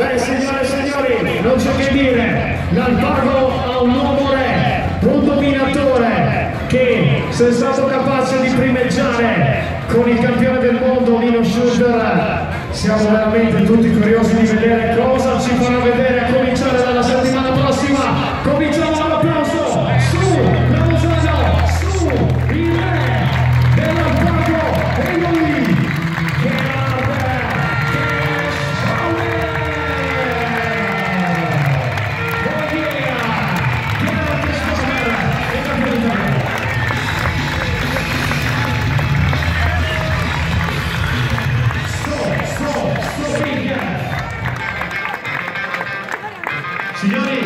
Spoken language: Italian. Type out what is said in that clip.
Beh, signore e signori, non c'è che dire, l'Alpago ha un nuovo re, un dominatore che se è stato capace di primeggiare con il campione del mondo Nino Schurter siamo veramente tutti curiosi di vedere Signori,